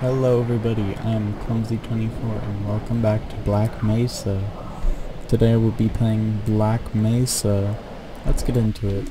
Hello everybody, I'm Clumsy24 and welcome back to Black Mesa. Today we'll be playing Black Mesa. Let's get into it.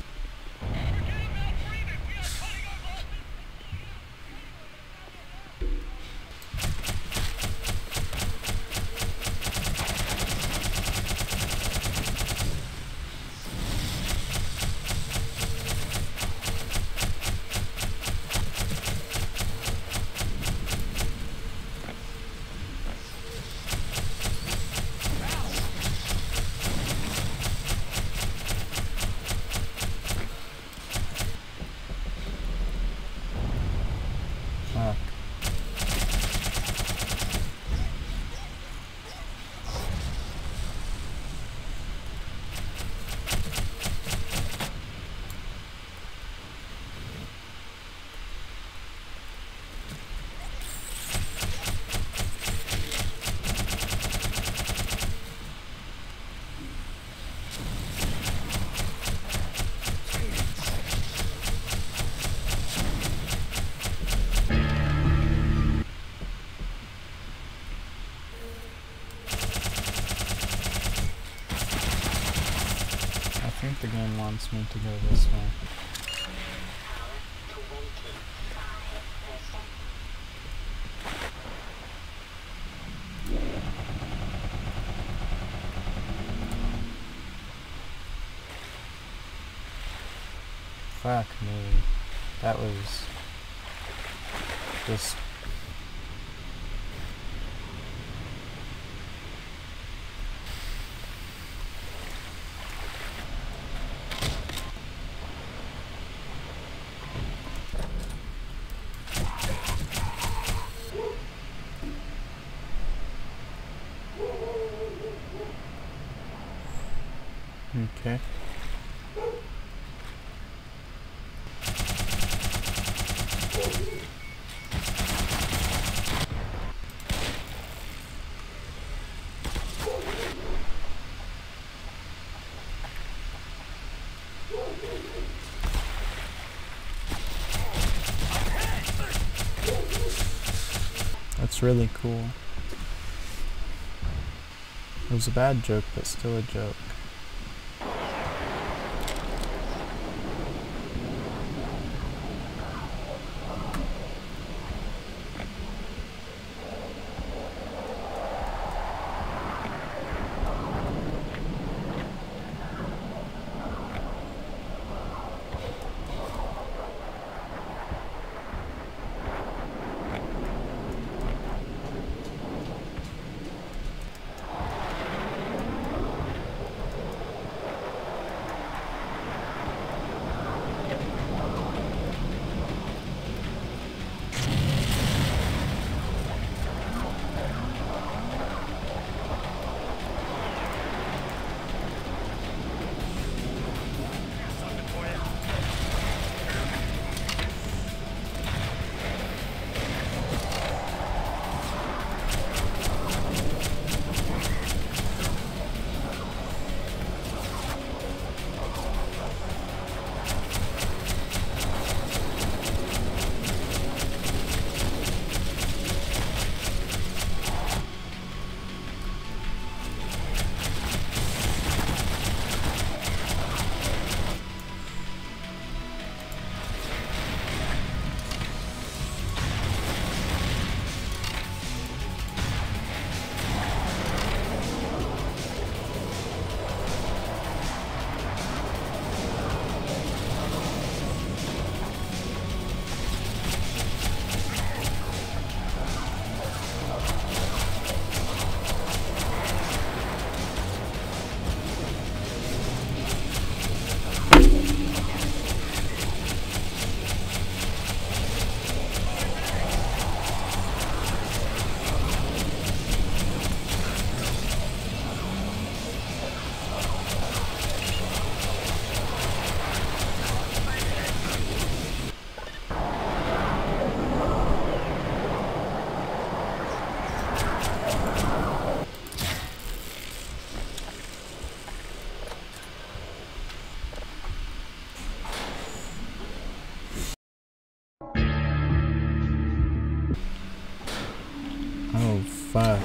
Wants me to go this way. Fuck me. That was just That's really cool. It was a bad joke, but still a joke. Fuck.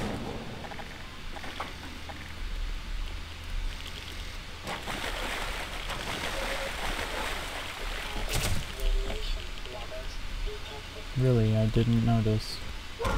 Really, I didn't notice. Oh.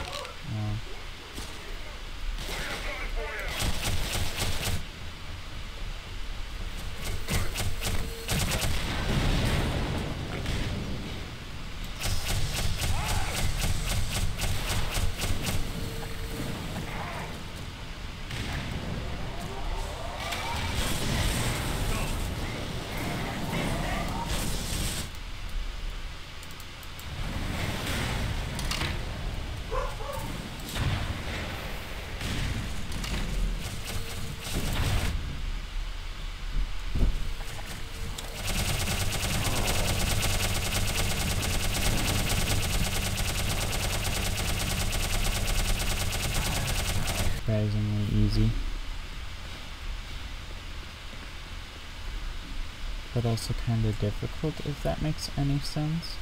But also kinda difficult, if that makes any sense.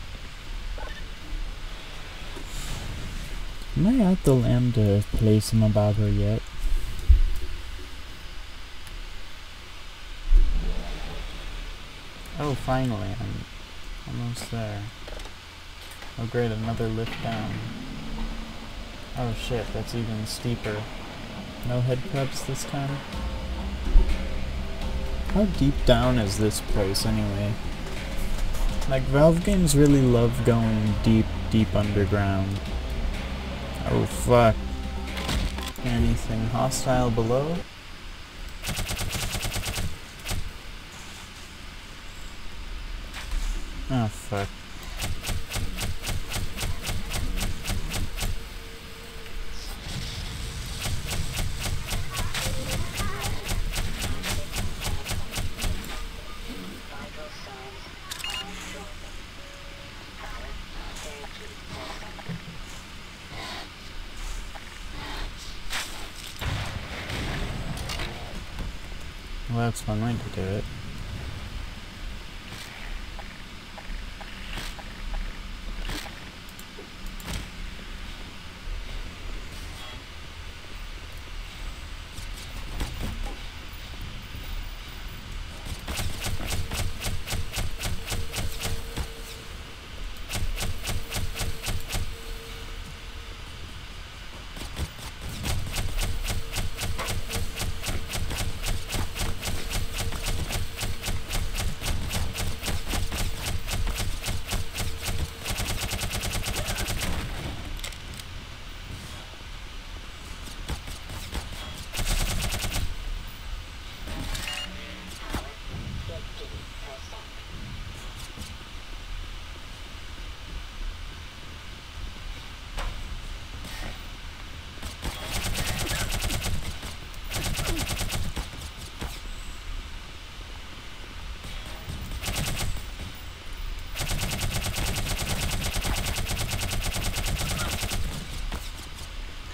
Am I at the lambda place in Abato yet? Oh, finally, I'm almost there. Oh great, another lift down. Oh shit, that's even steeper. No head crabs this time? How deep down is this place anyway? Like, Valve games really love going deep, deep underground. Oh fuck. Anything hostile below? Oh fuck. Well, that's way to do it.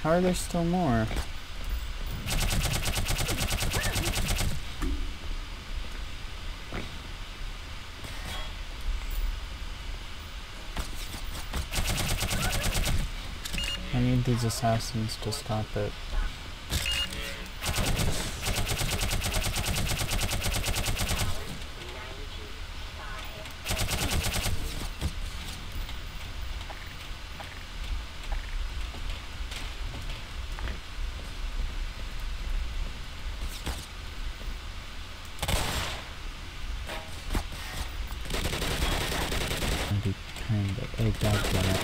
How are there still more? I need these assassins to stop it. Maybe kind of. Oh god damn it.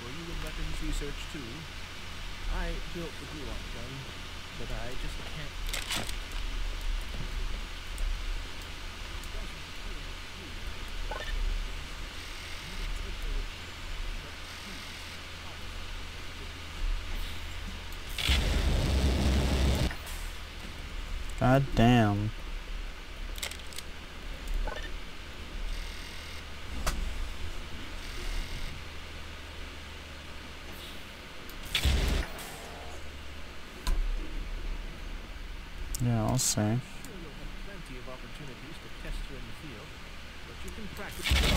Were you in weapons research too? I built the Gulak gun, but I just can't. God damn. Yeah, I'll say. Sure,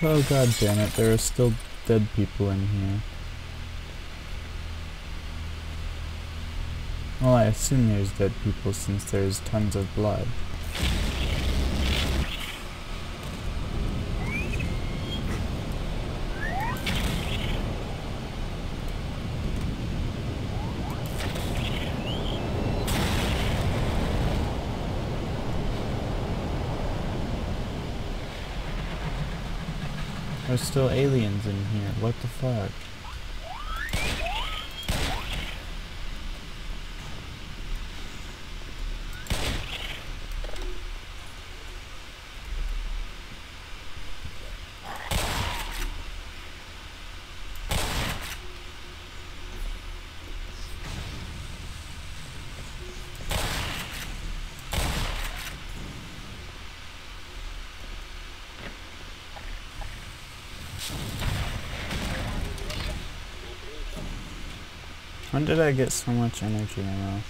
Oh god damn it, there are still dead people in here. Well, I assume there's dead people since there's tons of blood. Still aliens in here. What the fuck? When did I get so much energy ammo?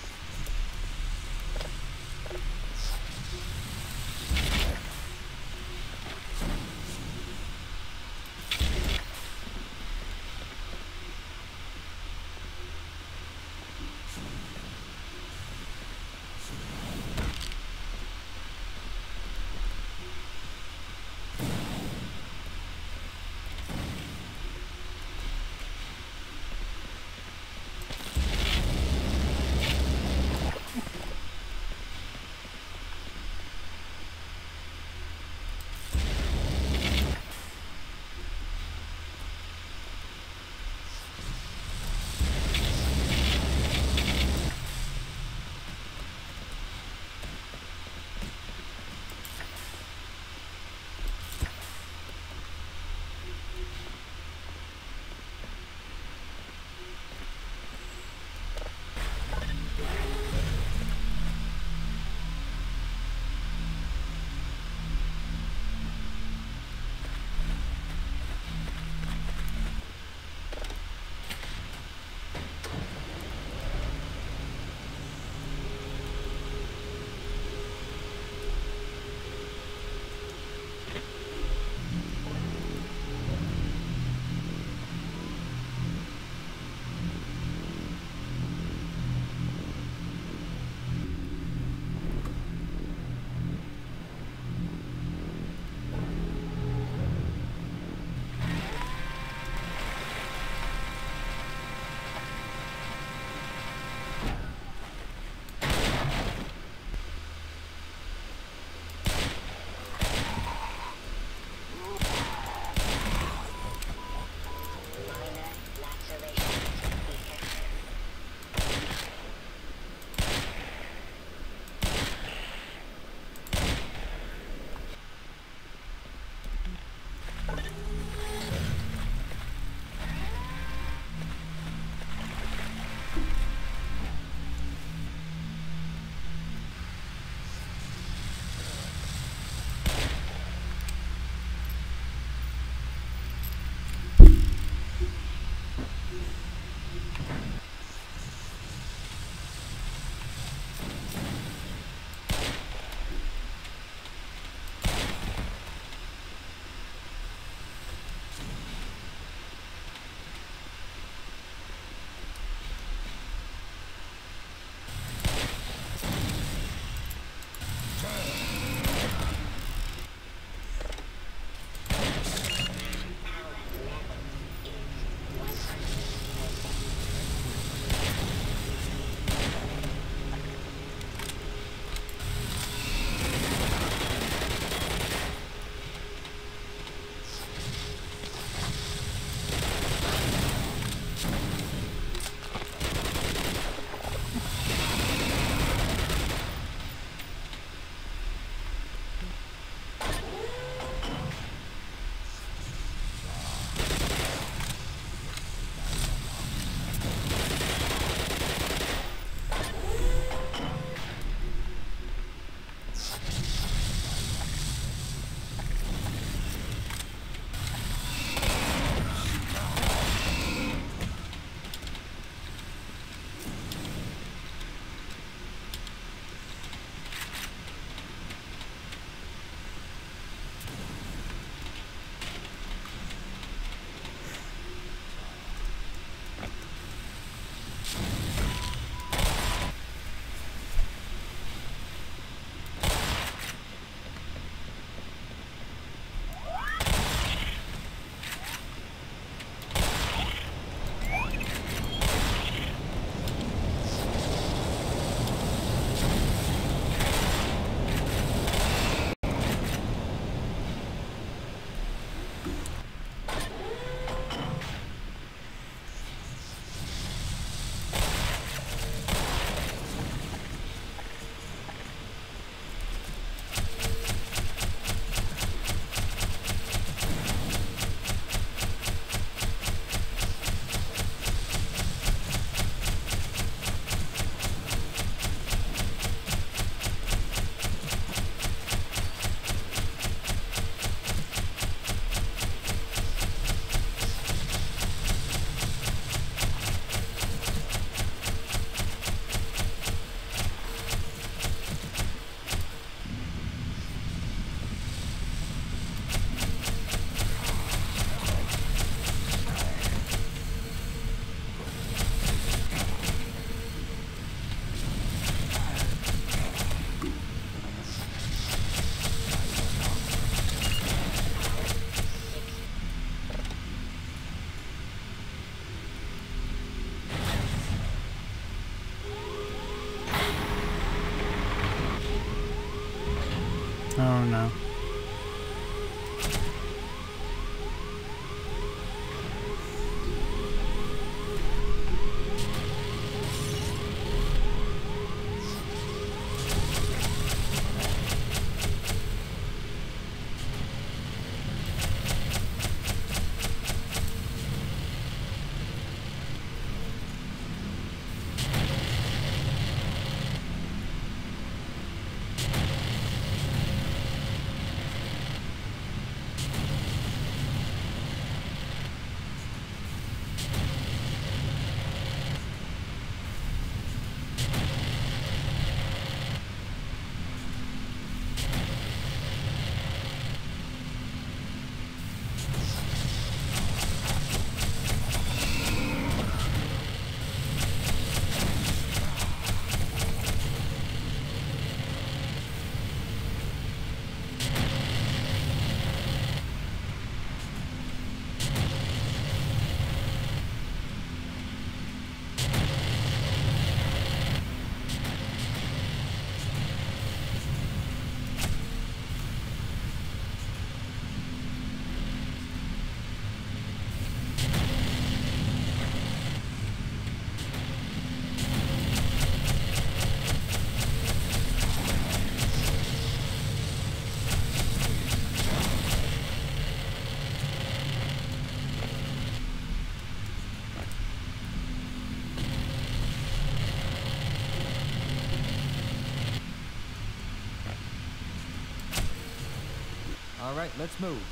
Right, let's move.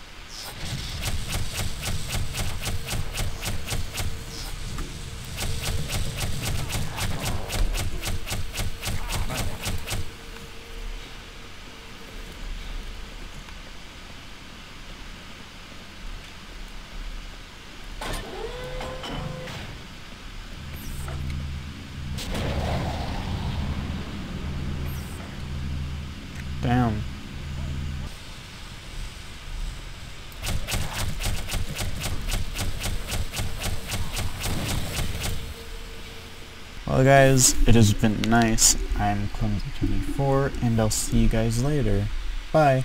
Down. Well guys, it has been nice. I'm Clumsy24 and I'll see you guys later. Bye.